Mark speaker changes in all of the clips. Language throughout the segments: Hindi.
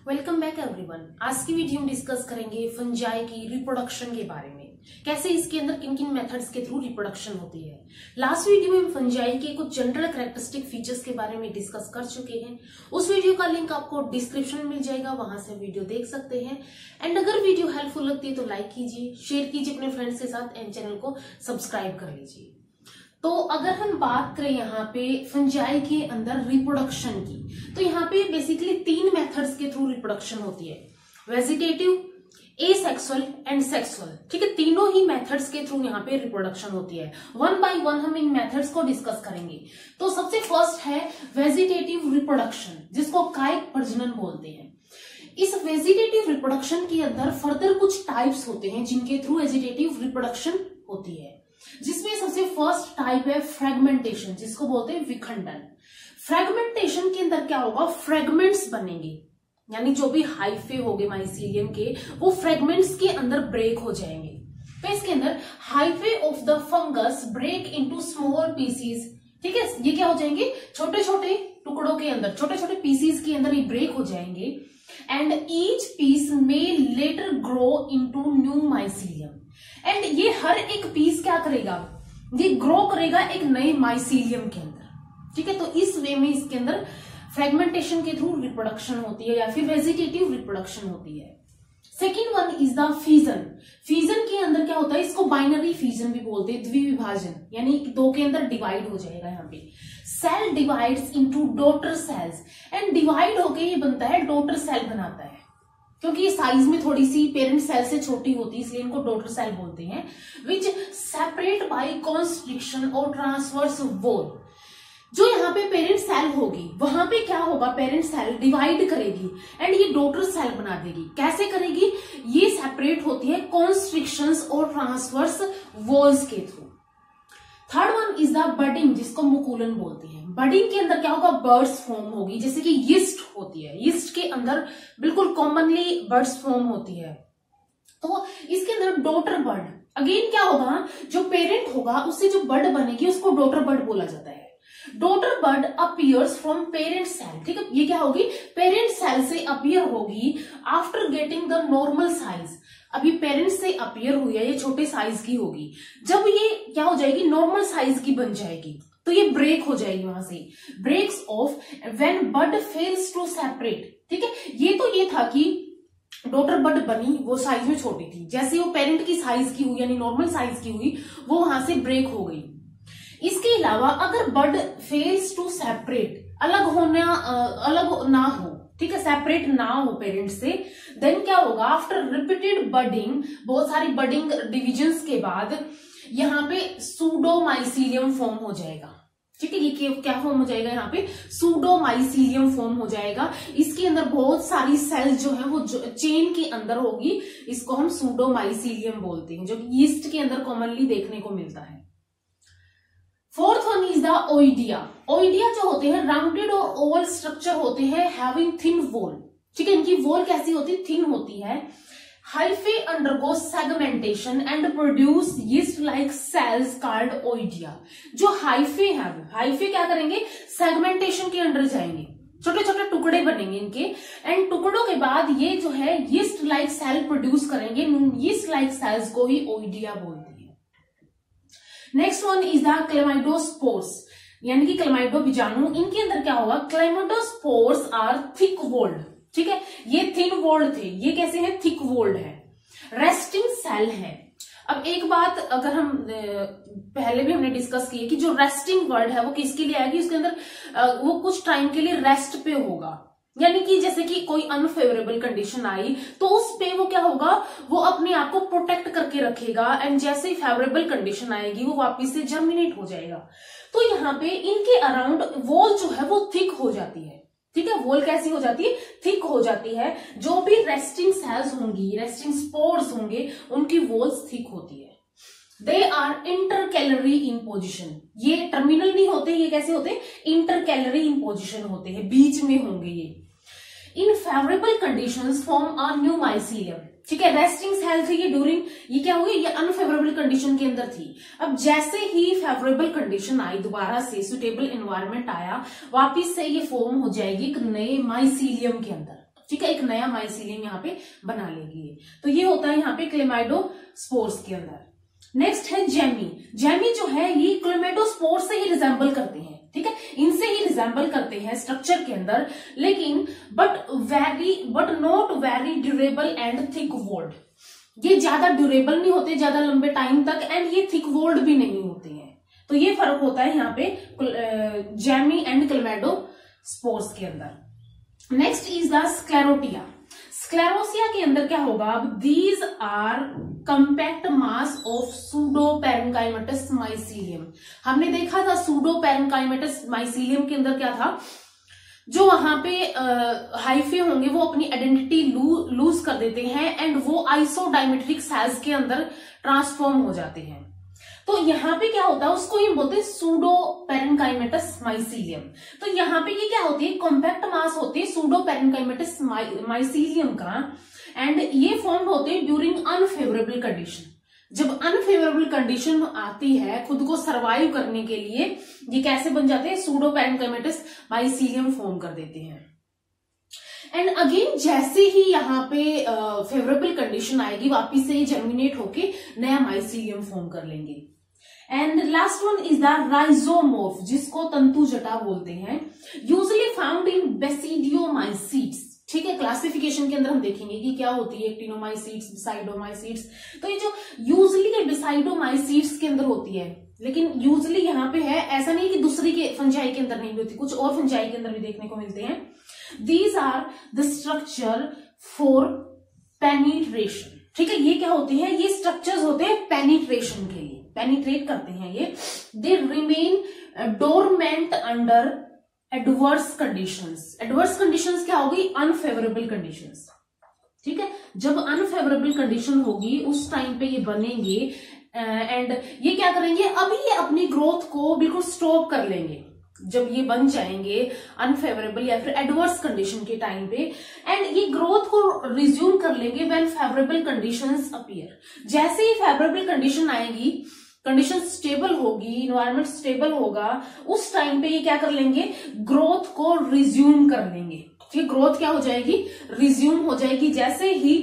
Speaker 1: वेलकम बैक एवरीवन आज की वीडियो में डिस्कस करेंगे फंजाई की रिप्रोडक्शन के बारे में। कैसे इसके अंदर किन किन मेथड्स के थ्रू रिप्रोडक्शन होती है? लास्ट वीडियो में फंजाई के कुछ जनरल करेक्टरिस्टिक फीचर्स के बारे में डिस्कस कर चुके हैं। उस वीडियो का लिंक आपको डिस्क्रिप्शन में मिल जाएगा, वहाँ से वीडियो देख सकते हैं। एंड अगर वीडियो हेल्पफुल लगती है तो लाइक कीजिए शेयर कीजिए अपने फ्रेंड्स के साथ एंड चैनल को सब्सक्राइब कर लीजिए। तो अगर हम बात करें यहाँ पे फंजाई के अंदर रिप्रोडक्शन की तो यहाँ पे बेसिकली तीन मेथड्स के थ्रू रिप्रोडक्शन होती है। Vegetative asexual and sexual ठीक है, तीनों ही मेथड्स के थ्रू यहाँ पे रिप्रोडक्शन होती है। वन बाय वन हम इन मेथड्स को डिस्कस करेंगे। तो सबसे फ़र्स्ट है वेजिटेटिव रिप्रोडक्शन जिसको कायिक प्रजनन बोलते हैं। इस वेजिटेटिव रिप्रोडक्शन के अंदर फर्दर कुछ टाइप्स होते हैं जिनके थ्रू वेजिटेटिव रिप्रोडक्शन होती है। जिसमें सबसे फ़र्स्ट टाइप है फ्रेगमेंटेशन जिसको बोलते हैं विखंडन। फ्रेगमेंटेशन के अंदर क्या होगा? फ्रेगमेंट्स बनेंगे। यानी जो भी हाइफे हो गए माइसीलियम के, वो फ्रेगमेंट्स के अंदर ब्रेक हो जाएँगे। फिर इसके अंदर hyphae of the fungus break into small pieces ठीक है? ये क्या हो जाएँगे? छोटे छोटे टुकड़ों के अंदर छोटे छोटे पीसीज के अंदर ये ब्रेक हो जाएँगे। एंड ईच पीस में later grow into new mycelium and ये हर एक पीस क्या करेगा? ये ग्रो करेगा एक नए माइसिलियम के अंदर। ठीक है? तो इस वे में इसके अंदर फ्रेगमेंटेशन के थ्रू रिप्रोडक्शन होती है या फिर वेजिटेटिव रिप्रोडक्शन होती है। Second one is the fission fission के अंदर क्या होता है? इसको बाइनरी फीजन भी बोलते हैं, द्विविभाजन। यानी दो के अंदर डिवाइड हो जाएगा यहाँ पे। Cell divides into daughter cells and divide होके ये बनता है डोटर सेल बनाता है। क्योंकि ये साइज़ में थोड़ी सी पेरेंट सेल से छोटी होती है, इसलिए इनको डोटर सेल बोलते हैं। विच सेपरेट बाय कॉन्स्ट्रिक्शन और ट्रांसवर्स वोल जो यहाँ पे पेरेंट सेल होगी, वहाँ पे क्या होगा पेरेंट सेल डिवाइड करेगी। एंड ये डोटर सेल बना देगी। कैसे करेगी? ये सेपरेट होती है कॉन्स्ट्रिक्शन और ट्रांसवर्स वॉल्स के through third one is the budding जिसको मुकुलन बोलते हैं। बडिंग के अंदर क्या होगा? बर्ड्स फॉर्म होगी। जैसे कि यिस्ट होती है। यिस्ट के अंदर बिल्कुल कॉमनली बर्ड्स फॉर्म होती है। तो इसके अंदर डोटर बर्ड अगेन क्या होगा? जो पेरेंट होगा, उससे जो बर्ड बनेगी, उसको डोटर बर्ड बोला जाता है। Daughter bud appears from parent cell ठीक है? ये क्या होगी? पेरेंट सेल से अपियर होगी after getting the normal size अभी पेरेंट्स से अपियर हुई है, ये छोटे साइज़ की होगी। जब ये क्या हो जाएगी? नॉर्मल साइज़ की बन जाएगी। तो ये ब्रेक हो जाएगी वहाँ से। Breaks off when bud fails to separate ठीक है? ये तो ये था कि डॉटर बर्ड बनी, वो साइज़ में छोटी थी। जैसे वो पेरेंट की साइज़ की हुई, यानी नॉर्मल साइज़ की हुई, वो वहाँ से ब्रेक हो गई। इसके अलावा अगर बर्ड फेल्स टू सेपरेट अलग होना अलग ना हो, ठीक है सेपरेट ना हो पेरेंट से देन क्या होगा? आफ्टर रिपीटेड बर्डिंग बहुत सारी बर्डिंग डिविजन्स के बाद यहाँ पे सूडोमाइसीलियम फॉर्म हो जाएगा। ठीक है, ये क्या फॉर्म हो जाएगा यहाँ पे? सूडोमाइसीलियम फॉर्म हो जाएगा। इसके अंदर बहुत सारी सेल्स जो है, वो चेन के अंदर होगी, इसको हम सूडोमाइसीलियम बोलते हैं, जो ईस्ट के अंदर कॉमनली देखने को मिलता है। Fourth one is the oidia oidia जो होते हैं राउंडेड और ओवल स्ट्रक्चर होते हैं हैविंग थिन वॉल ठीक है, इनकी वोल कैसी होती है? थिन होती है। Hyphae undergo segmentation and produce yeast like cells called oidia जो हाइफे है हाइफे क्या करेंगे? सेगमेंटेशन के अंडर जाएँगे। छोटे छोटे टुकड़े बनेंगे इनके। एंड टुकड़ों के बाद ये जो है यीस्ट लाइक सेल प्रोड्यूस करेंगे। यीस्ट लाइक सेल्स को ही ओइडिया बोलते next one is the chlamydospores यानी कि क्लेमाइडो बीजाणु इनके अंदर क्या होगा? क्लेमाइडोस्पोर्स आर थिक वोल्ड ठीक है? ये थिन वोल्ड थे। ये कैसे हैं? थिक वोल्ड है। रेस्टिंग सेल है। अब एक बात अगर हम पहले भी हमने डिस्कस की है कि जो रेस्टिंग वर्ड है, वो किसके लिए आएगी? उसके अंदर वो कुछ टाइम के लिए रेस्ट पे होगा। यानी कि जैसे कि कोई अनफेवरेबल कंडीशन आई तो उस पे वो क्या होगा? वो अपने आप को प्रोटेक्ट करके रखेगा एंड जैसे ही फेवरेबल कंडीशन आएगी, वो वापिस से जर्मिनेट हो जाएगा। तो यहाँ पे इनके अराउंड वॉल जो है, वो थिक हो जाती है। ठीक है? वॉल कैसी हो जाती है? थिक हो जाती है। जो भी रेस्टिंग सेल्स होंगी रेस्टिंग स्पोर्स होंगे, उनकी वॉल्स थिक होती है। They are intercalary in position ये टर्मिनल नहीं होते, ये कैसे होते? इंटर कैलरी इन पोजिशन होते हैं। बीच में होंगे ये। In favourable condition form are new mycelium ठीक है रेस्टिंग सेल थी ये ड्यूरिंग ये क्या हुई? ये अनफेवरेबल कंडीशन के अंदर थी। अब जैसे ही फेवरेबल कंडीशन आई, दोबारा से सुटेबल एनवायरमेंट आया, वापिस से ये फॉर्म हो जाएगी एक नए माइसीलियम के अंदर। ठीक है, एक नया माइसीलियम यहाँ पे बना लेगी तो ये होता है यहाँ पे क्लेमाइडो स्पोर्स के अंदर। नेक्स्ट है जेमी जेमी जो है, ये क्लोमेटोस्पोर से ही रिजेंबल करते हैं, ठीक है? इनसे ही रिजेंबल करते हैं स्ट्रक्चर के अंदर, लेकिन but very but not very durable and thick walled ये ज़्यादा ड्यूरेबल नहीं होते, ज़्यादा लंबे टाइम तक एंड ये थिक वोल्ड भी नहीं होते हैं। तो ये फ़र्क होता है यहाँ पे जैमी एंड क्लमेडो स्पोर्स के अंदर। Next is the sclerotia sclerotia के अंदर क्या होगा? अब these are compact mass of pseudo parenchymatous mycelium हमने देखा था सूडो पेरेंकाइमेटस माइसीलियम के अंदर क्या था? जो वहाँ पे हाइफे होंगे, वो अपनी आइडेंटिटी लूज कर देते हैं एंड वो आइसोडाइमेट्रिक सेल्स के अंदर ट्रांसफॉर्म हो जाते हैं। तो यहाँ पे क्या होता है, उसको ये बोलते हैं सूडो पेरेंकाइमेटस माइसीलियम तो यहाँ पे ये क्या होती है कॉम्पैक्ट मास होती है सूडो पेरेंकाइमेटस माइसीलियम का एंड ये फॉर्म होते हैं ड्यूरिंग अनफेवरेबल कंडीशन जब अनफेवरेबल कंडीशन आती है खुद को सरवाइव करने के लिए, ये कैसे बन जाते हैं सूडो पेरेंकाइमेटस माइसीलियम फॉर्म कर देते हैं. एंड अगेन जैसे ही यहाँ पे फेवरेबल कंडीशन आएगी, वापिस से ये जर्मिनेट होके नया माइसीलियम फॉर्म कर लेंगे. And last one is the rhizomorph जिसको तंतु जटा बोलते हैं। यूजली फाउंड इन बेसिडियोमाइसीट्स ठीक है क्लासिफिकेशन के अंदर हम देखेंगे कि क्या होती है एक्टिनोमाइसीट्स बिसाइडोमाइसीट्स तो ये जो यूजली बिसाइडोमाइसीट्स के अंदर होती है, लेकिन यूजली यहाँ पे है, ऐसा नहीं कि दूसरी के फंजाई के अंदर नहीं होती, कुछ और फंजाई के अंदर भी देखने को मिलते हैं। These are the structure for penetration ठीक है, ये क्या होती है, ये स्ट्रक्चर्स होते हैं पेनिट्रेशन के लिए। पेनिट्रेट करते हैं ये they remain dormant under adverse conditions adverse conditions क्या होगी? अनफेवरेबल कंडीशंस ठीक है? जब अनफेवरेबल कंडीशन होगी उस टाइम पे ये बनेंगे एंड uh, ये क्या करेंगे? अभी ये अपनी ग्रोथ को बिल्कुल स्टॉप कर लेंगे। जब ये बन जाएँगे अनफेवरेबल या फिर एडवर्स कंडीशन के टाइम पे एंड ये ग्रोथ को रिज्यूम कर लेंगे वेन फेवरेबल कंडीशंस अपीयर जैसे ही फेवरेबल कंडीशन आएगी कंडीशन स्टेबल होगी इन्वायरमेंट स्टेबल होगा, उस टाइम पे ये क्या कर लेंगे? ग्रोथ को रिज्यूम कर लेंगे। ठीक ग्रोथ क्या हो जाएगी? रिज्यूम हो जाएगी, जैसे ही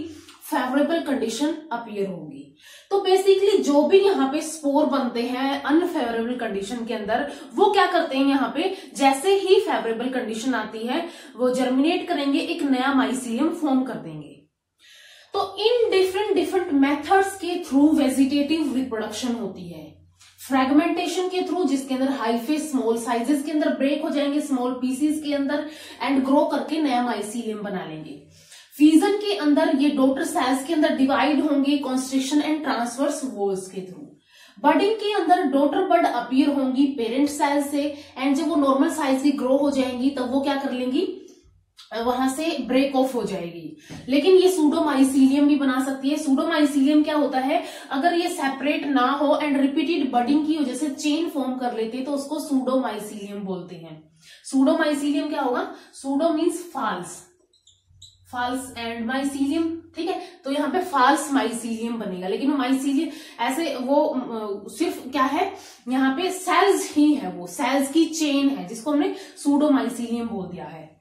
Speaker 1: फेवरेबल कंडीशन अपीयर होगी। तो बेसिकली जो भी यहाँ पे स्पोर बनते हैं अनफेवरेबल कंडीशन के अंदर, वो क्या करते हैं यहाँ पे? जैसे ही फेवरेबल कंडीशन आती है, वो जर्मिनेट करेंगे, एक नया माइसिलियम फॉर्म कर देंगे। तो इन डिफरेंट डिफरेंट मेथड्स के थ्रू वेजिटेटिव रिप्रोडक्शन होती है। फ्रेगमेंटेशन के थ्रू जिसके अंदर हाइफे स्मॉल साइजेस के अंदर ब्रेक हो जाएँगे स्मॉल पीसीस के अंदर एंड ग्रो करके नया माइसीलियम बना लेंगे। फीजन के अंदर ये डोटर सेल्स के अंदर डिवाइड होंगे कॉन्स्ट्रिक्शन एंड ट्रांसवर्स वोल्स के थ्रू बडिंग के अंदर डोटर बर्ड अपीयर होंगी पेरेंट सेल से एंड जब वो नॉर्मल साइज़ की ग्रो हो जाएँगी, तब वो क्या कर लेंगी? वहाँ से ब्रेक ऑफ़ हो जाएगी। लेकिन ये सूडोमाइसीलियम भी बना सकती है। सूडोमाइसीलियम क्या होता है? अगर ये सेपरेट ना हो एंड रिपीटेड बडिंग की वजह से चेन फॉर्म कर लेते हैं तो उसको सूडोमाइसिलियम बोलते हैं। सूडोमाइसिलियम क्या होगा? Pseudo means false false and mycelium ठीक है? तो यहाँ पे फाल्स माइसीलियम बनेगा। लेकिन माइसीलियम ऐसे वो सिर्फ़ क्या है? यहाँ पे सेल्स ही है वो। सेल्स की चेन है, जिसको हमने सूडो माइसीलियम बोल दिया है।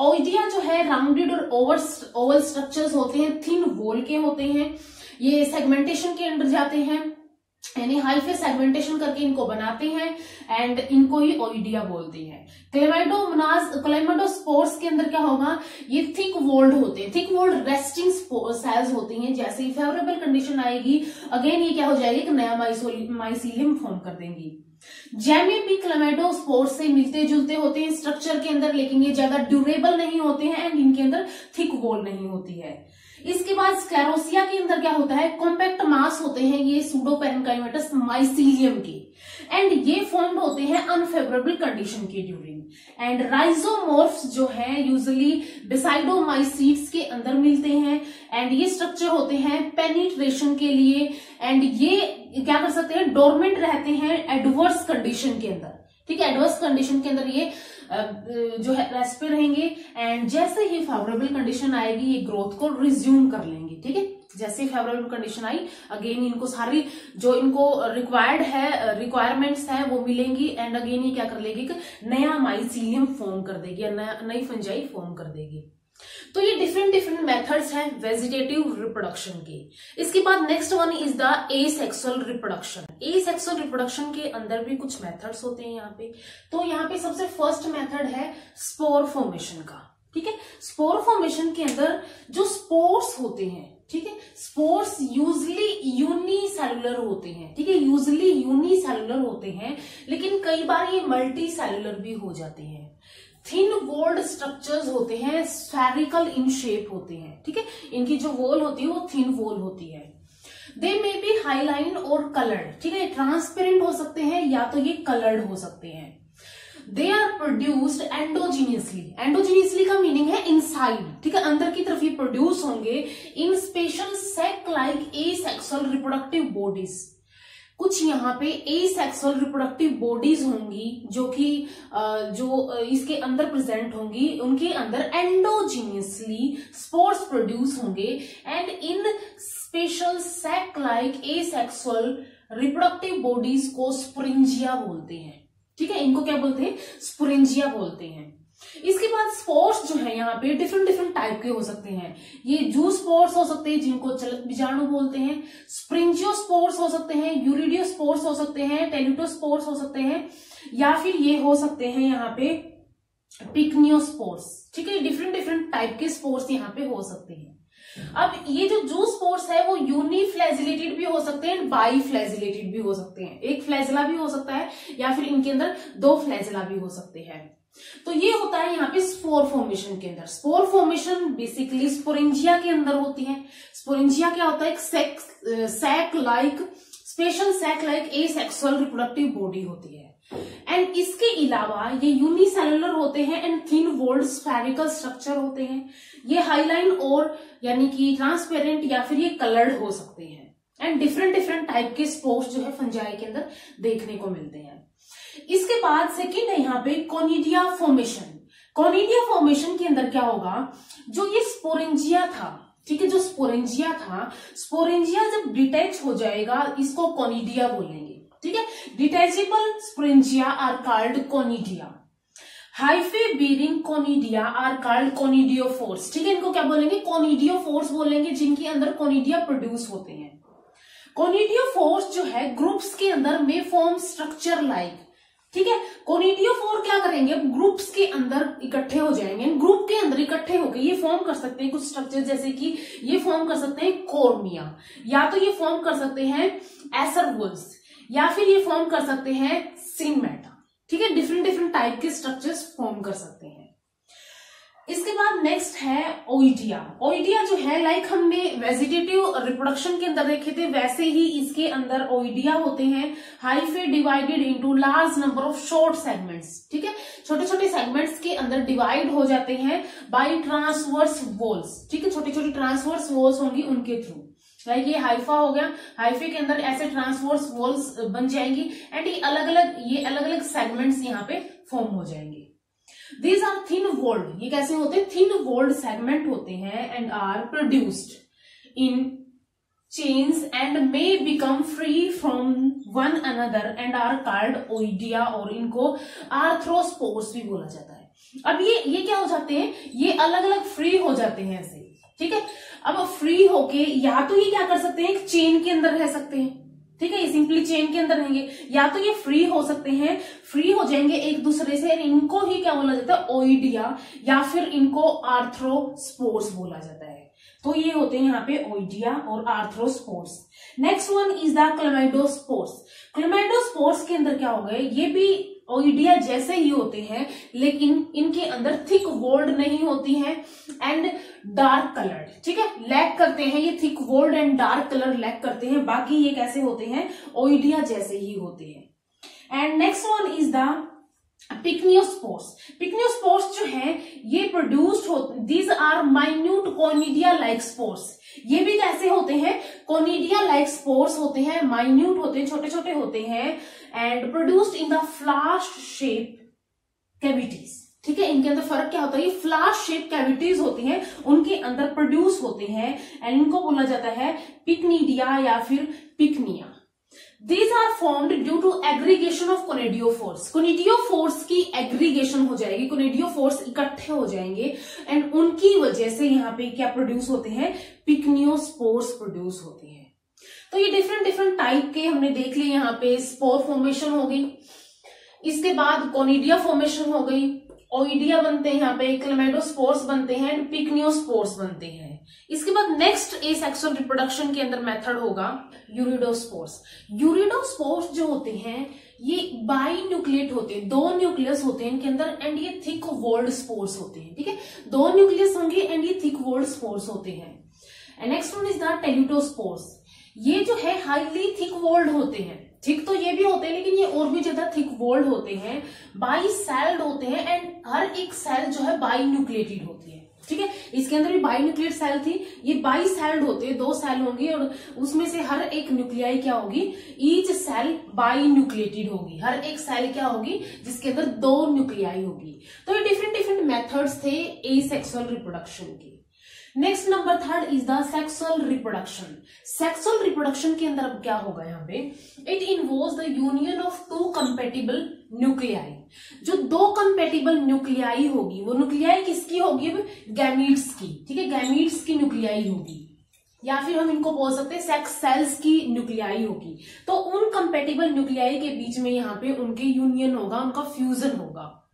Speaker 1: ओइडिया जो है राउंडेड और ओवर ओवल स्ट्रक्चर्स होते हैं थिन वोल के होते हैं। ये सेगमेंटेशन के अंदर जाते हैं, यानी हाइफे सेगमेंटेशन करके इनको बनाते हैं एंड इनको ही ओइडिया बोलते हैं। क्लेमाइडोमोनाज क्लेमाइडोस्पोर्स के अंदर क्या होगा? ये थिक वोल्ड होते हैं। थिक वोल्ड रेस्टिंग सेल्स होती हैं, जैसे ही फेवरेबल कंडीशन आएगी अगेन ये क्या हो जाएगी? एक नया माइसीलियम फॉर्म कर देंगी। जैमे भी स्पोर्ट से मिलते जुलते होते हैं स्ट्रक्चर के अंदर, लेकिन ये ज़्यादा ड्यूरेबल नहीं होते हैं एंड इनके अंदर थिक वोल नहीं होती है। इसके बाद स्क्लेरोसिया के अंदर क्या होता है? कॉम्पैक्ट मास होते हैं ये सूडोपेरेंकाइमेटस माइसिलियम के। एंड ये फॉर्म होते हैं अनफेवरेबल कंडीशन के ड्यूरिंग एंड राइजोमोर्फ्स जो है यूजली डिसाइडोमाइसीट्स के अंदर मिलते हैं। एंड ये स्ट्रक्चर होते हैं पेनिट्रेशन के लिए। एंड ये क्या कर सकते हैं? डोरमेंट रहते हैं एडवर्स कंडीशन के अंदर। ठीक है? एडवर्स कंडीशन के अंदर ये जो है रेस्ट पे रहेंगे एंड जैसे ही फेवरेबल कंडीशन आएगी, ये ग्रोथ को रिज्यूम कर लेंगे। ठीक है? जैसे ही फेवरेबल कंडीशन आई अगेन इनको सारी जो इनको रिक्वायर्ड है रिक्वायरमेंट्स है, वो मिलेंगी एंड अगेन ये क्या कर लेगी? नया माइसीलियम फॉर्म कर देगी या नई फंजाई फॉर्म कर देगी। तो ये डिफरेंट डिफरेंट मेथड्स हैं वेजिटेटिव रिप्रोडक्शन के। इसके बाद next one is the asexual reproduction sexual reproduction के अंदर भी कुछ मेथड्स होते हैं यहाँ पे। तो यहाँ पे सबसे फ़र्स्ट मेथड है स्पोर फॉर्मेशन का। ठीक है? स्पोर फॉर्मेशन के अंदर जो स्पोर्स होते हैं ठीक है? स्पोर्स यूजली यूनिसेलुलर होते हैं, ठीक है? यूजली यूनिसेलुलर होते हैं, लेकिन कई बार ये मल्टी सेलुलर भी हो जाते हैं। थिन वोल्ड स्ट्रक्चर्स होते हैं स्फेरिकल इन शेप होते हैं, ठीक है? इनकी जो वॉल होती है, वो थिन वोल होती है। दे मे बी हाईलाइन और कलर्ड ठीक है? ट्रांसपेरेंट हो सकते हैं या तो ये कलर्ड हो सकते हैं। They are produced endogenously endogenously का मीनिंग है इनसाइड ठीक है? अंदर की तरफ़ ये प्रोड्यूस होंगे in special sac like asexual reproductive bodies कुछ यहाँ पे ए सेक्सुअल रिप्रोडक्टिव बॉडीज होंगी जो कि जो इसके अंदर प्रेजेंट होंगी, उनके अंदर एंडोजीनियसली स्पोर्ट्स प्रोड्यूस होंगे and in special sac like asexual reproductive bodies को स्प्रिंजिया बोलते हैं। ठीक है, इनको क्या बोलते हैं? स्प्रिंजिया बोलते हैं। इसके बाद स्पोर्ट्स जो है यहाँ पे डिफरेंट डिफरेंट टाइप के हो सकते हैं। ये जू स्पोर्ट्स हो सकते हैं, जिनको चलत बीजाणु बोलते हैं। स्प्रिंजियो स्पोर्ट्स हो सकते हैं, यूरिडियो स्पोर्ट्स हो सकते हैं टेलिटो स्पोर्ट्स हो सकते हैं, या फिर ये हो सकते हैं यहाँ पे पिकनियो स्पोर्ट्स। ठीक है डिफरेंट डिफरेंट टाइप के स्पोर्ट्स यहाँ पे हो सकते हैं। अब ये जो जू स्पोर्ट्स है, वो यूनिफ्लैजिलेटेड भी हो सकते हैं बाई फ्लैजिलेटेड भी हो सकते हैं। एक फ्लैजिला भी हो सकता है, या फिर इनके अंदर दो फ्लैजिला भी हो सकते हैं। तो ये होता है यहाँ पे स्पोर फॉर्मेशन के अंदर। स्पोर फॉर्मेशन बेसिकली स्पोरेंजिया के अंदर होती है। स्पोरेंजिया क्या होता है? एक sac like special sac like asexual reproductive body होती है। एंड इसके अलावा ये यूनिसेलुलर होते हैं and thin walled spherical structure होते हैं। ये हाईलाइन और यानी कि ट्रांसपेरेंट या फिर ये कलर्ड हो सकते हैं। एंड डिफरेंट डिफरेंट टाइप के स्पोर्ट्स जो है फंजाई के अंदर देखने को मिलते हैं। इसके बाद सेकेंड है यहाँ पे कोनिडिया फॉर्मेशन कोनिडिया फॉर्मेशन के अंदर क्या होगा? जो ये स्पोरेंजिया था, ठीक है, जो स्पोरेंजिया था स्पोरेंजिया जब डिटेच हो जाएगा, इसको कोनिडिया बोलेंगे। ठीक है? Detachable sporangia are called conidia hyphae bearing conidia are called conidiophores ठीक है? इनको क्या बोलेंगे? कोनिडियोफोर्स बोलेंगे, जिनके अंदर कोनिडिया प्रोड्यूस होते हैं। कोनिडियोफोर्स जो है ग्रुप्स के अंदर में फॉर्म स्ट्रक्चर लाइक ठीक है? कोनिडियो फोर क्या करेंगे? ग्रुप्स के अंदर इकट्ठे हो जाएँगे। ग्रुप के अंदर इकट्ठे होकर ये फॉर्म कर सकते हैं कुछ स्ट्रक्चर जैसे कि ये फॉर्म कर सकते हैं कोर्मिया या तो ये फॉर्म कर सकते हैं एसरवुल्स या फिर ये फॉर्म कर सकते हैं सिनमेटा ठीक है? डिफरेंट डिफरेंट टाइप के स्ट्रक्चर्स फॉर्म कर सकते हैं। इसके बाद नेक्स्ट है ओइडिया ओइडिया जो है लाइक हमने वेजिटेटिव रिप्रोडक्शन के अंदर देखे थे, वैसे ही इसके अंदर ओइडिया होते हैं। Hyphae divided into large number of short segments ठीक है? छोटे छोटे सेगमेंट्स के अंदर डिवाइड हो जाते हैं बाय ट्रांसवर्स वॉल्स ठीक है? छोटी छोटी ट्रांसवर्स वॉल्स होंगी उनके थ्रू लाइक ये हाइफा हो गया। हाइफे के अंदर ऐसे ट्रांसवर्स वॉल्स बन जाएँगी एंड ये अलग अलग ये अलग अलग सेगमेंट्स यहाँ पे फॉर्म हो जाएँगे। दीज आर थिन वोल्ड ये कैसे होते हैं? थिन वोल्ड सेगमेंट होते हैं and are produced in chains and may become free from one another and are called oidia और इनको आर्थ्रोस्पोर्स भी बोला जाता है। अब ये ये क्या हो जाते हैं? ये अलग अलग फ्री हो जाते हैं ऐसे ठीक है? अब फ्री होके या तो ये क्या कर सकते हैं, एक चेन के अंदर रह सकते हैं। ठीक है, ये सिंपली चेन के अंदर रहेंगे। या तो ये फ्री हो सकते हैं फ्री हो जाएँगे एक दूसरे से, इनको ही क्या बोला जाता है ओइडिया या फिर इनको आर्थ्रोस्पोर्स बोला जाता है। तो ये होते हैं यहाँ पे ओइडिया और arthrospores next one is the chlamydospores chlamydospores के अंदर क्या हो गए? ये भी ओइडिया जैसे ही होते हैं, लेकिन इनके अंदर थिक वोल्ड नहीं होती है। एंड डार्क कलर्ड ठीक है? लैक करते हैं, ये thick walled and dark colour lack करते हैं, बाकी ये कैसे होते हैं? ओइडिया जैसे ही होते हैं। And next one is the pycniospores pycniospores जो है, ये प्रोड्यूस्ड हो these are minute conidia like spores ये भी कैसे होते हैं? कोनिडिया लाइक स्पोर्स होते हैं माइन्यूट होते हैं छोटे छोटे होते हैं and produced in the flask shape cavities ठीक है, इनके अंदर फ़र्क क्या होता है? ये फ्लाश शेप कैविटीज होती हैं, उनके अंदर प्रोड्यूस होते हैं एंड इनको बोला जाता है पिकनीडिया या फिर pycnia these are formed due to aggregation of conidiophores conidiophores की एग्रीगेशन हो जाएगी कोनेडियो फोर्स इकट्ठे हो जाएँगे एंड उनकी वजह से यहाँ पे क्या प्रोड्यूस होते हैं? पिकनियो स्पोर्स प्रोड्यूस होते हैं. तो ये डिफरेंट डिफरेंट टाइप के हमने देख लिए यहाँ पे स्पोर फॉर्मेशन हो गई. इसके बाद कोनिडिया फॉर्मेशन हो गई. ओइडिया बनते हैं यहाँ पे क्लेमेडोस्पोर्स बनते हैं एंड पिकनियो पिकनियोस्पोर्स बनते हैं। इसके बाद नेक्स्ट ए सेक्सुअल रिप्रोडक्शन के अंदर मेथड होगा यूरिडोस्पोर्स यूरिडोस्पोर्स जो होते हैं, ये बाई न्यूक्लिएट होते हैं, दो न्यूक्लियस होते हैं इनके अंदर एंड ये थिक वर्ल्ड स्पोर्स होते हैं, ठीक है? दो न्यूक्लियस होंगे एंड ये थिक वर्ल्ड स्पोर्स होते हैं। And next one is the teleutospores ये जो है हाईली थिक वर्ल्ड होते हैं। थिक तो ये भी होते हैं, लेकिन ये और भी ज़्यादा थिक वोल्ड होते हैं। बाई सेल्ड होते हैं एंड हर एक सेल जो है बाई न्यूक्लिएटेड होती है। ठीक है? इसके अंदर भी बाई न्यूक्लियर सेल थी। ये बाई सेल्ड होते हैं दो सेल होंगे और उसमें से हर एक न्यूक्लियाई क्या होगी? ईच सेल बाई न्यूक्लिएटेड होगी। हर एक सेल क्या होगी? जिसके अंदर दो न्यूक्लियाई होगी। तो ये डिफरेंट डिफरेंट मेथड्स थे ए सेक्सुअल रिप्रोडक्शन के। Next number third is the sexual reproduction sexual reproduction के अंदर अब क्या होगा यहाँ पे? It involve the union of two compatible nuclei जो दो कंपेटिबल न्यूक्लियाई होगी, वो न्यूक्लियाई किसकी होगी? गैमीट्स की, ठीक है? गैमीट्स की न्यूक्लियाई होगी। या फिर हम इनको बोल सकते हैं सेक्स सेल्स की न्यूक्लियाई होगी। तो उन कंपेटिबल न्यूक्लियाई के बीच में यहाँ पे उनके यूनियन होगा, उनका फ्यूजन होगा।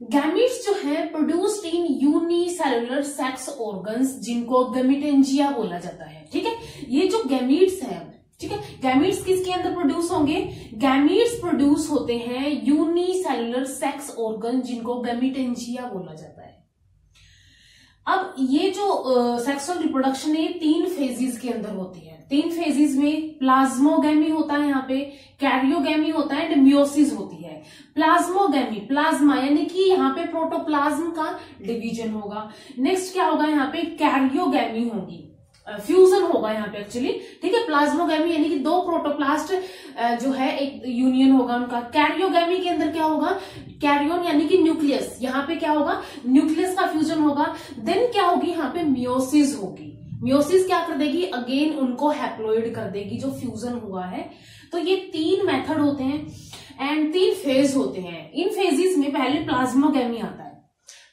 Speaker 1: गैमिट्स जो है produced in unicellular sex organs जिनको गमिटेंजिया बोला जाता है, ठीक है? ये जो गैमिट्स है, ठीक है? गैमिट्स किसके अंदर प्रोड्यूस होंगे? गैमिट्स प्रोड्यूस होते हैं यूनिसेलुलर सेक्स ऑर्गन जिनको गमिटेंजिया बोला जाता है। अब ये जो सेक्सुअल रिप्रोडक्शन है तीन फेजेस के अंदर होती है। तीन फेजेस में प्लाज्मोगैमी होता है यहाँ पे कैरियोगैमी होता है एंड म्योसिस होती है। प्लाज्मोगैमी प्लाज्मा यानी कि यहाँ पे प्रोटोप्लाज्म का डिवीज़न होगा। नेक्स्ट क्या होगा यहाँ पे? कैरियोगैमी होगी। फ्यूजन होगा यहाँ पे एक्चुअली ठीक है? प्लाज्मोगैमी यानी कि दो प्रोटोप्लास्ट जो है, एक यूनियन होगा उनका। कैरियोगैमी के अंदर क्या होगा? कैरियोन यानी कि न्यूक्लियस यहाँ पे क्या होगा? न्यूक्लियस का फ्यूजन होगा। देन क्या होगी? यहाँ पे म्योसिस होगी। म्योसिस क्या कर देगी? अगेन उनको हैप्लोइड कर देगी, जो फ्यूजन हुआ है। तो ये तीन मेथड होते हैं एंड तीन फ़ेज़ होते हैं। इन फेजेस में पहले प्लाज्मोगैमी आता है।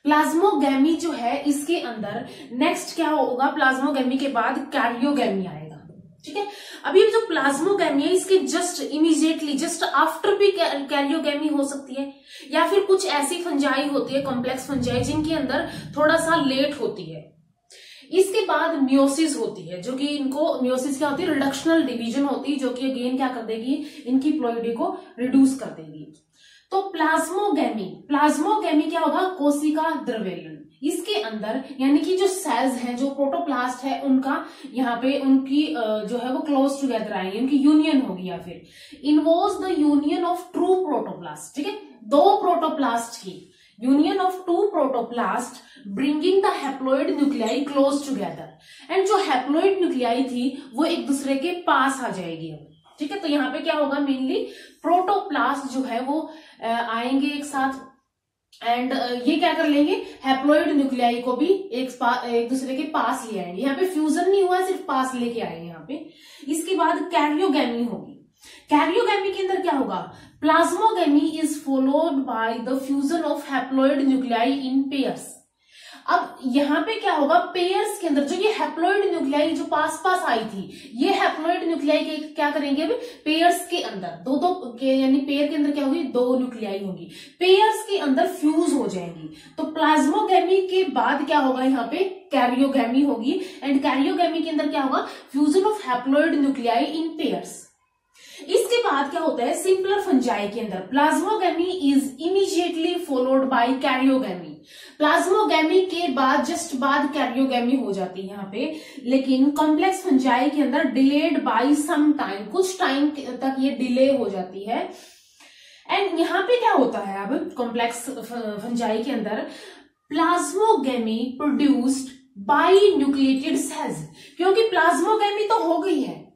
Speaker 1: प्लाज्मोगेमी जो है, इसके अंदर नेक्स्ट क्या होगा? प्लाज्मोगेमी के बाद कैरियोगैमी आएगा। ठीक है? अभी जो प्लाज्मोगैमी है इसके जस्ट इमीजिएटली जस्ट आफ्टर भी कैरियोगैमी हो सकती है, या फिर कुछ ऐसी फंजाई होती है कॉम्प्लेक्स फंजाई जिनके अंदर थोड़ा सा लेट होती है। इसके बाद म्योसिस होती है, जो कि इनको म्योसिस क्या होती है? रिडक्शनल डिवीज़न होती है, जो कि अगेन क्या कर देगी? इनकी प्लोइडी को रिड्यूस कर देगी। तो प्लाज्मोगेमी प्लाज्मोगेमी क्या होगा? कोशिका द्रव्यलन इसके अंदर, यानी कि जो सेल्स हैं, जो प्रोटोप्लास्ट है, उनका, यहाँ पे उनकी जो है वो क्लोज टुगेदर आएँगे, उनकी यूनियन होगी या फिर। Involves the union of two protoplast ठीक है? दो प्रोटोप्लास्ट की। Union of two protoplast bringing the haploid nuclei close together and जो हैप्लोइड न्यूक्लियाई थी, वो एक दूसरे के पास आ जाएगी ठीक है? तो यहाँ पे क्या होगा मेनली प्रोटोप्लास्ट जो है वो आएँगे एक साथ। एंड ये क्या कर लेंगे? हैप्लोइड न्यूक्लियाई को भी एक एक दूसरे के पास ले आएँगे। यहाँ पे फ्यूजन नहीं हुआ, सिर्फ़ पास लेके आएँगे यहाँ पे। इसके बाद कैरियोगैमी होगी। कैरियोगैमी के अंदर क्या होगा? Plasmogamy is followed by the fusion of haploid nuclei in pairs अब यहाँ पे क्या होगा? पेयर्स के अंदर जो ये हैप्लोइड न्यूक्लियाई जो पास पास आई थी, ये हैप्लोइड न्यूक्लियाई के क्या करेंगे अभी? पेयर्स के अंदर। दो दो के यानी पेयर के अंदर क्या होगी? दो न्यूक्लियाई होंगी। पेयर्स के अंदर फ्यूज हो जाएँगी। तो प्लाज्मोगैमी के बाद क्या होगा यहाँ पे? कैरियोगैमी होगी। एंड कैरियोगैमी के अंदर क्या होगा? Fusion of haploid nuclei in pairs इसके बाद क्या होता है? सिंपलर फंजाई के अंदर। Plasmogamy is immediately followed by karyogamy plasmogamy के बाद जस्ट बाद कैरियोगैमी हो जाती है यहाँ पे। लेकिन कॉम्प्लेक्स फंजाई के अंदर डिलेड बाय सम टाइम कुछ टाइम तक ये डिले हो जाती है। एंड यहाँ पे क्या होता है अब कॉम्प्लेक्स फंजाई के अंदर? Plasmogamy produced binucleated cells क्योंकि प्लाज्मोगैमी तो हो गई है।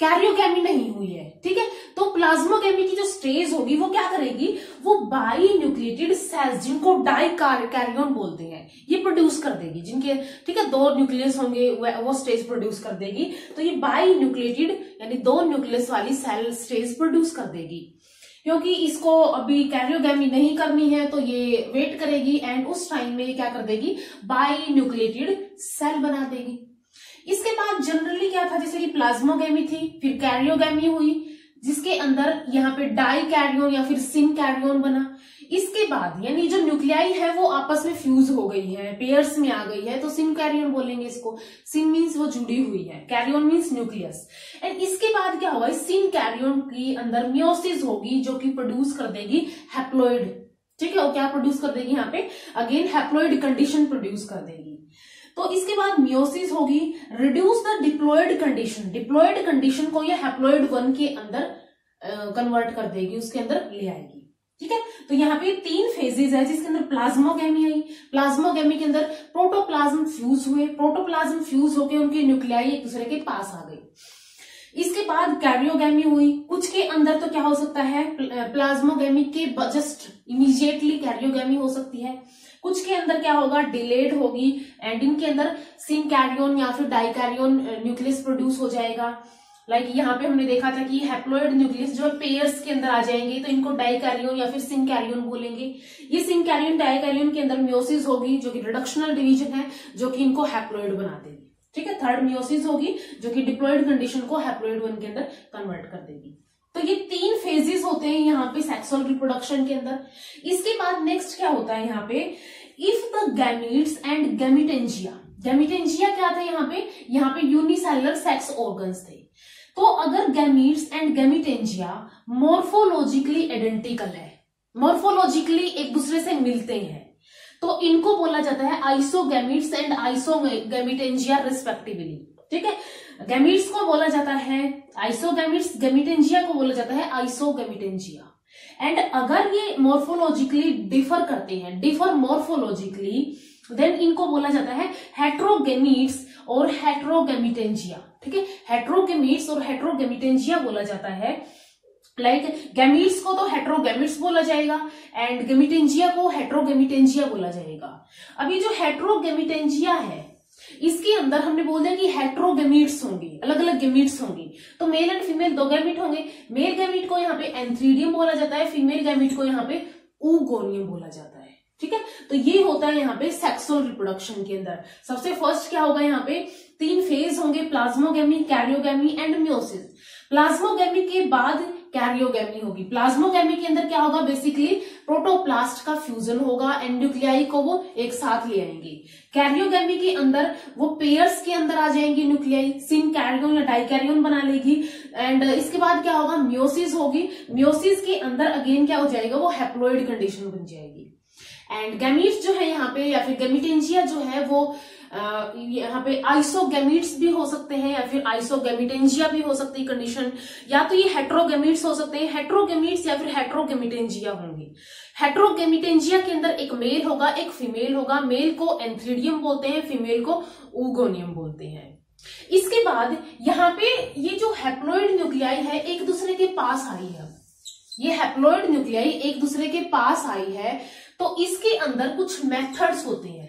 Speaker 1: कैरियोगैमी नहीं हुई है, ठीक है? तो प्लाज्मोगेमी की जो स्टेज होगी, वो क्या करेगी? वो बाई न्यूक्लिएटेड सेल्स जिनको डाई कैरियोन बोलते हैं, ये प्रोड्यूस कर देगी जिनके, ठीक है? दो न्यूक्लियस होंगे, वो स्टेज प्रोड्यूस कर देगी। तो ये बाई न्यूक्लिएटेड यानी दो न्यूक्लियस वाली सेल स्टेज प्रोड्यूस कर देगी। क्योंकि इसको अभी कैरियोगेमी नहीं करनी है तो ये वेट करेगी एंड उस टाइम में ये क्या कर देगी? बाई न्यूक्लिएटेड सेल बना देगी। इसके बाद जनरली क्या था? जैसे कि प्लाज्मोगेमी थी, फिर कैरियोगेमी हुई, जिसके अंदर यहाँ पे डाई कैरियोन या फिर सिन कैरियोन बना। इसके बाद, यानी जो न्यूक्लियाई है, वो आपस में फ्यूज हो गई है पेयर्स में आ गई है तो सिम कैरियोन बोलेंगे इसको। सिम मीन्स वो जुड़ी हुई है कैरियोन मीन्स न्यूक्लियस एंड इसके बाद क्या होगा सिन कैरियोन के अंदर म्योसिस होगी, जो कि प्रोड्यूस कर देगी हैप्लोइड ठीक है वो क्या प्रोड्यूस कर देगी यहाँ पे? अगेन हैप्लोइड कंडीशन प्रोड्यूस कर देगी। तो इसके बाद मियोसिस होगी। Reduce the diploid condition diploid condition को ये हैप्लॉयड वन के अंदर कन्वर्ट कर देगी, उसके अंदर ले आएगी। ठीक है? तो यहाँ पे तीन फेजेस है जिसके अंदर प्लाज्मोगेमी आई। प्लाज्मोगेमी के अंदर प्रोटोप्लाज्म फ्यूज हुए। प्रोटोप्लाज्म फ्यूज होकर उनकी न्यूक्लियाई एक दूसरे के पास आ गई। इसके बाद कैरियोगेमी हुई। कुछ के अंदर तो क्या हो सकता है? प्लाज्मोगेमी के जस्ट इमीजिएटली कैरियोगेमी हो सकती है। कुछ के अंदर क्या होगा? डिलेड होगी एंड इनके अंदर सिंग कैरियोन या फिर डाइकैरियोन न्यूक्लियस प्रोड्यूस हो जाएगा। लाइक like, यहाँ पे हमने देखा था कि हैप्लोइड न्यूक्लियस जो पेयर्स के अंदर आ जाएँगे तो इनको डाइकैरियोन या फिर सिंग कैरियोन बोलेंगे। ये सिंग कैरियोन डाइकैरियोन के अंदर म्योसिस होगी, जो कि रिडक्शनल डिवीज़न है, जो कि इनको हैप्लोइड बना देगी। ठीक है? थर्ड म्योसिस होगी, जो कि डिप्लॉइड कंडीशन को हैप्लोइड वन के अंदर कन्वर्ट कर देगी। तो ये तीन फेजेस होते हैं यहाँ पे सेक्सुअल रिप्रोडक्शन के अंदर। इसके बाद नेक्स्ट क्या होता है यहाँ पे? If the gametes and gametangia gametangia क्या था यहाँ पे? यहाँ पे यूनिसेलर सेक्स ऑर्गन्स थे। तो अगर gametes and gametangia morphologically identical है मोर्फोलॉजिकली एक दूसरे से मिलते हैं तो इनको बोला जाता है आइसोगैमिट्स एंड आइसोगैमिटेंजिया रिस्पेक्टिवली ठीक है? गैमिट्स को बोला जाता है आइसोगैमिट्स गैमिटेंजिया को बोला जाता है आइसोगैमिटेंजिया एंड अगर ये मोर्फोलॉजिकली डिफर करते हैं डिफर मोर्फोलॉजिकली देन इनको बोला जाता है हेट्रोगेमिट्स और हेट्रोगेमिटेंजिया ठीक है? हेट्रोगेमिट्स और हेट्रोगेमिटेंजिया बोला जाता है. लाइक like, गैमिट्स को तो हेट्रोगेमिट्स बोला जाएगा एंड गेमिटेंजिया को हेट्रोगेमिटेंजिया बोला जाएगा. अभी जो हेट्रोगेमिटेंजिया है इसके अंदर हमने बोल दिया कि हेट्रोगेमिट्स होंगी अलग अलग गेमिट्स होंगी। तो मेल एंड फीमेल दो गैमिट होंगे। मेल गैमिट को यहाँ पे एंथ्रीडियम बोला जाता है फीमेल गैमिट को यहाँ पे ऊगोनियम बोला जाता है। ठीक है? तो ये होता है यहाँ पे सेक्सुअल रिप्रोडक्शन के अंदर। सबसे फ़र्स्ट क्या होगा यहाँ पे? तीन फ़ेज़ होंगे plasmogamy karyogamy and meiosis plasmogamy के बाद कैरियोगेमी होगी। प्लाज्मोगेमी के अंदर क्या होगा? बेसिकली प्रोटोप्लास्ट का फ्यूजन होगा एंड न्यूक्लियाई को वो एक साथ ले आएँगे। कैरियोगेमी के अंदर वो पेयर्स के अंदर आ जाएँगी न्यूक्लियाई सिन कैरियोन या डाइकैरियोन बना लेगी। एंड इसके बाद क्या होगा? म्योसिस होगी। म्योसिस के अंदर अगेन क्या हो जाएगा? वो हेप्लोइड कंडीशन बन जाएगी। एंड गैमीट्स जो है यहाँ पे, या फिर गैमिटेंजिया जो है, वो यहाँ पे आइसोगेमिट्स भी हो सकते हैं या फिर आइसोगेमिटेंजिया भी हो सकती है कंडीशन या तो ये हेट्रोगेमिट्स हो सकते हैं हेट्रोगेमिट्स या फिर हेट्रोगेमिटेंजिया होंगे। हेट्रोगेमिटेंजिया के अंदर एक मेल होगा, एक फीमेल होगा। मेल को एंथ्रीडियम बोलते हैं फीमेल को ऊगोनियम बोलते हैं। इसके बाद यहाँ पे ये जो हेप्लोइड न्यूक्लियाई है, एक दूसरे के पास आई है। ये हेप्लोइड न्यूक्लियाई एक दूसरे के पास आई है तो इसके अंदर कुछ मेथड्स होते हैं।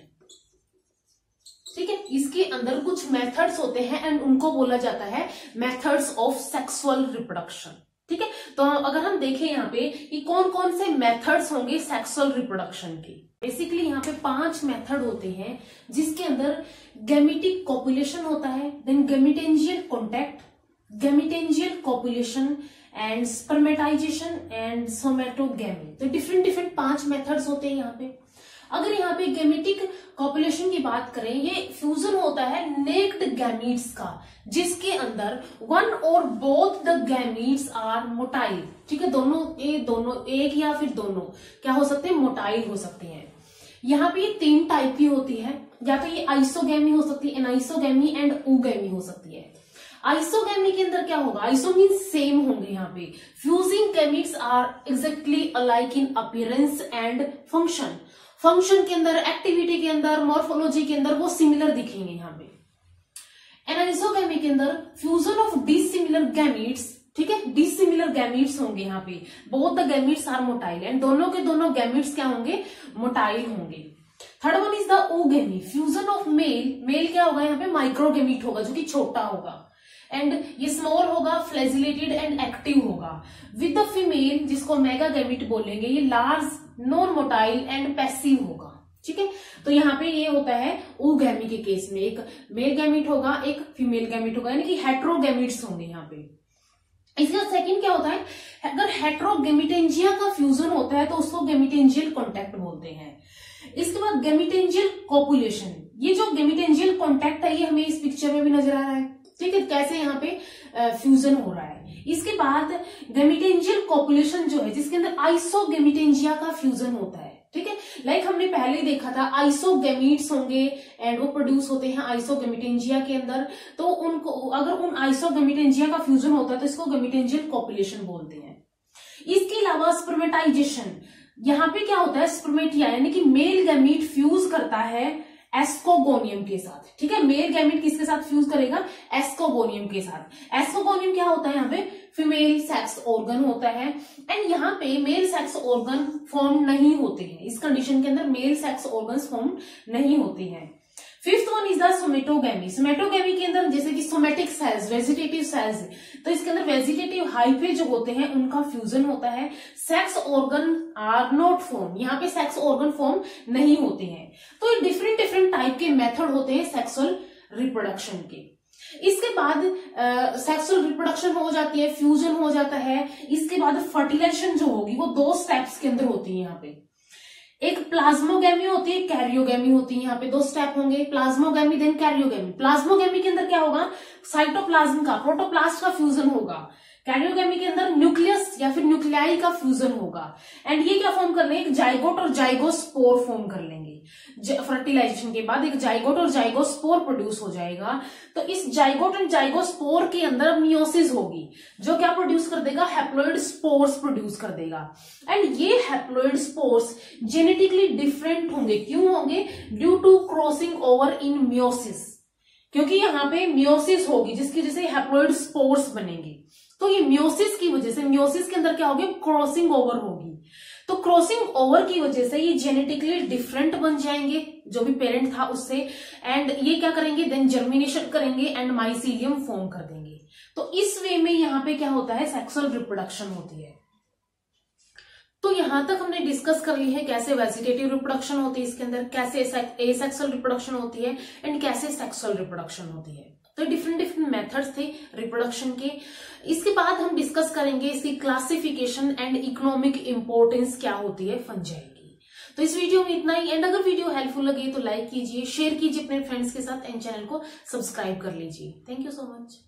Speaker 1: ठीक है, इसके अंदर कुछ मेथड्स होते हैं एंड उनको बोला जाता है मेथड्स ऑफ़ सेक्सुअल रिप्रोडक्शन ठीक है तो अगर हम देखें यहाँ पे कि कौन कौन से मेथड्स होंगे सेक्सुअल रिप्रोडक्शन के। बेसिकली यहाँ पे पाँच मेथड होते हैं जिसके अंदर गेमिटिक कॉपुलेशन होता है then gametangial contact gametangial copulation and spermatization and somatogamy तो डिफरेंट डिफरेंट पाँच मेथड्स होते हैं यहाँ पे। अगर यहाँ पे गेमेटिक कॉपुलेशन की बात करें, ये फ्यूजन होता है नेक्ड गैमीट्स का, जिसके अंदर वन और both the gametes are motile ठीक है, दोनों, ए, दोनों, एक या फिर दोनों, क्या हो सकते हैं? मोटाइल हो सकते हैं। यहाँ पे ये तीन टाइप की होती है। या तो ये आइसोगैमी हो सकती है एनाइसोगैमी एंड ऊगैमी हो सकती है। आइसोगैमी के अंदर क्या होगा? आइसो मीन सेम होंगे यहाँ पे। Fusing gametes are exactly alike in appearance and function function के अंदर एक्टिविटी के अंदर मॉर्फोलॉजी के अंदर वो सिमिलर दिखेंगे यहाँ पे। एनाइसोगैमी के अंदर फ्यूजन ऑफ़ डिसिमिलर गैमिट्स ठीक है? डिसिमिलर गैमिट्स होंगे यहाँ पे। Both the gametes are motile and दोनों के दोनों गैमिट्स क्या होंगे? मोटाइल होंगे। Third one is the oogamy fusion of male male क्या होगा यहाँ पे? माइक्रोगेमिट होगा, जो कि छोटा होगा। एंड ये स्मॉल होगा फ्लेजिलेटेड एंड एक्टिव होगा। विद द फीमेल जिसको मेगा गैमिट बोलेंगे, ये large non motile and passive होगा, ठीक है? तो यहाँ पे ये होता है ओगैमी के केस में एक मेल गैमिट होगा, एक फीमेल गैमिट होगा, यानी कि हेट्रोगैमिट्स होंगे यहाँ पे। इसका सेकंड क्या होता है? अगर हेट्रोगेमिटेंजिया का फ्यूजन होता है तो उसको गेमिटेंजियल कॉन्टेक्ट बोलते हैं। इसके बाद गेमिटेंजियल कॉपुलेशन ये जो गेमिटेंजियल कॉन्टेक्ट है, ये हमें इस पिक्चर में भी नज़र आ रहा है, ठीक है? कैसे यहाँ पे फ्यूजन हो रहा है। इसके बाद गेमिटेंजियल कॉपुलेशन जो है, जिसके अंदर आइसोगेमिटेंजिया का फ्यूजन होता है, ठीक है? लाइक हमने पहले देखा था आइसोगेमिट्स होंगे एंड वो प्रोड्यूस होते हैं आइसोगेमिटेंजिया के अंदर। तो उनको, अगर उन आइसोगेमिटेंजिया का फ्यूजन होता है तो इसको गेमिटेंजियल कॉपुलेशन बोलते हैं। इसके अलावा स्पर्मेटाइजेशन यहाँ पे क्या होता है? स्पर्मेटिया यानी कि मेल गैमीट फ्यूज करता है एस्कोगोनियम के साथ, ठीक है? मेल गैमिट किसके साथ फ्यूज करेगा? एस्कोगोनियम के साथ। एस्कोगोनियम क्या होता है यहाँ पे? फीमेल सेक्स ऑर्गन होता है। एंड यहाँ पे मेल सेक्स ऑर्गन फॉर्म नहीं होते हैं। इस कंडीशन के अंदर मेल सेक्स ऑर्गन फॉर्म नहीं होते हैं। Fifth one is the somatogamy somatogamy के अंदर जैसे कि सोमेटिक सेल्स वेजिटेटिव सेल्स तो इसके अंदर वेजिटेटिव हाइफे जो होते हैं, उनका फ्यूजन होता है। Sex organ are not form यहाँ पे सेक्स ऑर्गन फॉर्म नहीं होते हैं। तो डिफरेंट डिफरेंट टाइप के मेथड होते हैं सेक्सुअल रिप्रोडक्शन के। इसके बाद सेक्सुअल रिप्रोडक्शन हो जाती है फ्यूजन हो जाता है। इसके बाद फर्टिलाइजेशन जो होगी, वो दो स्टेप्स के अंदर होती है यहाँ पे। एक प्लाज्मोगेमी होती है कैरियोगेमी होती है, यहाँ पे दो स्टेप होंगे, प्लाज्मोगेमी देन कैरियोगेमी। प्लाज्मोगेमी के अंदर क्या होगा? साइटोप्लाज्म का प्रोटोप्लास्ट का फ्यूजन होगा। कैरियोगेमी के अंदर न्यूक्लियस या फिर न्यूक्लियाई का फ्यूजन होगा। एंड ये क्या फॉर्म कर लेंगे? जाइगोट और जाइगोस्पोर फॉर्म कर लेंगे। फर्टिलाइजेशन के बाद एक जाइगोट और जाइगोस्पोर प्रोड्यूस हो जाएगा। तो इस जाइगोट एंड जाइगोस्पोर के अंदर मियोसिस होगी, जो क्या प्रोड्यूस कर देगा? हैप्लोइड स्पोर्स प्रोड्यूस कर देगा। एंड ये हैप्लोइड स्पोर्स जेनेटिकली डिफरेंट होंगे। क्यों होंगे? Due to crossing over in meiosis क्योंकि यहाँ पे मियोसिस होगी, जिसकी वजह से हैप्लोइड स्पोर्स बनेंगे। तो ये म्योसिस की वजह से म्योसिस के अंदर क्या होगी? क्रॉसिंग ओवर होगी। तो क्रॉसिंग ओवर की वजह से ये जेनेटिकली डिफरेंट बन जाएँगे, जो भी पेरेंट था उससे। एंड ये क्या करेंगे? देन जर्मिनेशन करेंगे एंड माइसीलियम फॉर्म कर देंगे। तो इस वे में यहाँ पे क्या होता है? सेक्सुअल रिप्रोडक्शन होती है। तो यहाँ तक हमने डिस्कस कर ली है कैसे वेजिटेटिव रिप्रोडक्शन होती है इसके अंदर, कैसे एसेक्सुअल रिप्रोडक्शन होती है एंड कैसे सेक्सुअल रिप्रोडक्शन होती है। तो डिफरेंट डिफरेंट मेथड्स थे रिप्रोडक्शन के। इसके बाद हम डिस्कस करेंगे इसकी क्लासिफिकेशन एंड इकोनॉमिक इंपोर्टेंस क्या होती है फंजाई की। तो इस वीडियो में इतना ही। एंड अगर वीडियो हेल्पफुल लगे तो लाइक कीजिए शेयर कीजिए अपने फ्रेंड्स के साथ एंड चैनल को सब्सक्राइब कर लीजिए। Thank you so much